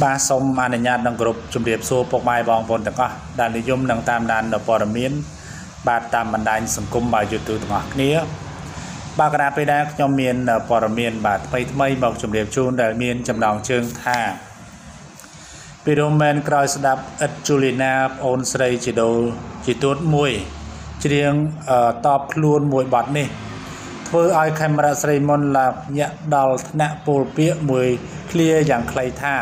បាទសូមអនុញ្ញាតនឹងគ្រប់ជម្រាបសួរពុកម៉ែបងប្អូនទាំងអស់ដែលនិយមនឹងតាមដានដល់ព័ត៌មានបាទតាមបណ្ដាញសង្គមបាទ YouTube ទាំងអស់គ្នាបាទកណាពេលដែរខ្ញុំមានព័ត៌មាន បាទថ្មីថ្មីមកជម្រាបជូនដែលមានចំណងជើងថាពីរ៉ូមែនក្រោយស្ដាប់អ៊ិតជូលីណាប្អូនស្រីជីដូលជីទួតមួយច្រៀងតបខ្លួនមួយបទនេះ ធ្វើឲ្យខេមរៈស្រីមុនឡាប់ញាក់ដល់ថ្នាក់ពលពាកមួយឃ្លាយ៉ាងខ្លីថា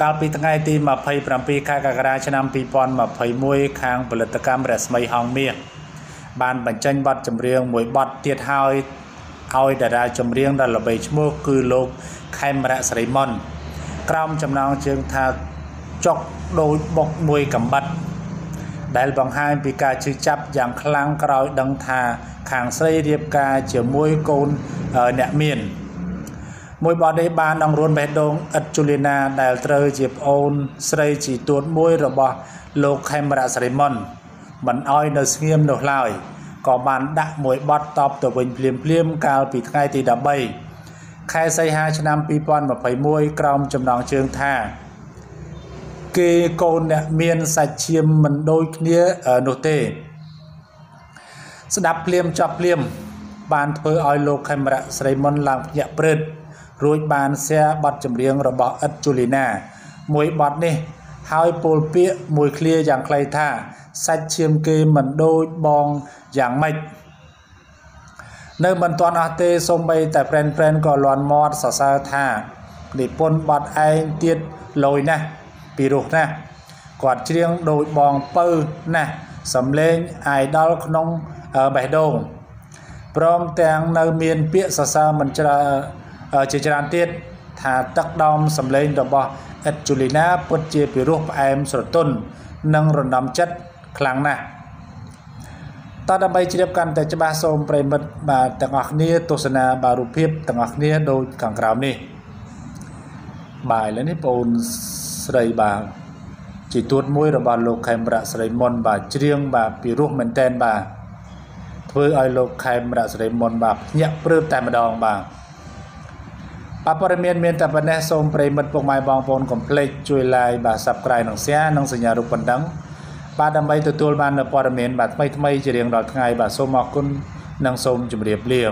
កាលពីថ្ងៃទី27ខែកក្កដាឆ្នាំ2021ខាងផលិតកម្មរស្មីហងមាសបានបញ្ចេញបទចម្រៀងមួយបទទៀតហើយឲ្យតារាចម្រៀងដ៏ល្បីឈ្មោះគឺលោកខេមរៈស្រីមុនក្រោមចំណងជើងថាចុកដូចបុកមួយកំបិតដែលបង្ហាញពីការជឿចាប់យ៉ាងខ្លាំងក្រោយដឹងថាខាងស្រីរៀបការជាមួយកូនអ្នកមាន មួយបទនេះបានអង្រួនបេះដូងឥតជូលីណាដែលត្រូវជាប្អូនស្រីជីទួតមួយរបស់លោកខេមរៈសរិមុនមិនអោយនៅស្ងៀមនោះឡើយក៏បានដាក់មួយបទតបទៅវិញភ្លាមភ្លាមកាលពីថ្ងៃទី13ខែសីហាឆ្នាំ2021ក្រោមចំណងជើងថា គេកូនអ្នកមានសាច់ឈាមមិនដូចគ្នានោះទេ ស្ដាប់ភ្លាមចាប់ភ្លាម បានធ្វើឲ្យលោកខេមរៈស្រីមុនឡើងភ្ញាក់ព្រឹត្ត រួចបានแชร์បទចម្រៀងរបស់អ៊ិតជូលីណាមួយបទនេះ ហើយពោលពាក្យមួយឃ្លាយ៉ាងខ្លីថាសាច់ឈាមគេមិនដូចបងយ៉ាងម៉េចនៅមិនទាន់អស់ទេសូម្បីតែប្រេនប្រេនក៏លន់មាត់សរសើរថានិពន្ធបទឯងទៀតលយណាស់ពីរោះណាស់គាត់ច្រៀងដូចបងពៅណាស់សំលេងអាយដល់ក្នុងបេះដូងព្រមទាំងនៅមានពាក្យសរសើរមិនច្រើន ជាច្រើនទៀតថាទឹកដមសម្លេងរបស់អ៊ិតជូលីណាពិតជាពិរោះផ្អែមស្រទន់និងរំដំចិត្តខ្លាំងណាស់តើដើម្បីជ្រាបកាន់តែច្បាស់សូមប្រិមិត្តបាទទាំងអស់គ្នាទស្សនាបាទរូបភាពទាំងអស់គ្នាដូចខាងក្រោមនេះបាទឥឡូវនេះបងស្រីបាទជាទួតមួយរបស់លោកខេមរៈស្រីមុនបាទច្រៀងបាទពីរោះមែនតែនបាទធ្វើឲ្យលោកខេមរៈស្រីមុនបាទភ្ញាក់ព្រឺតែម្ដងបាទ បាទព័ត៌មានមានតែប៉ុណ្ណេះសូមប្រិមិត្តពុកម៉ែបងប្អូនកុំភ្លេចជួយ like បាទ Subscribe និង Share និងសញ្ញារូបបណ្ដឹងបាទដើម្បីទទួលបាននូវព័ត៌មានបាទថ្មីថ្មីជារៀងរាល់ថ្ងៃបាទសូមអរគុណនិងសូមជម្រាបលា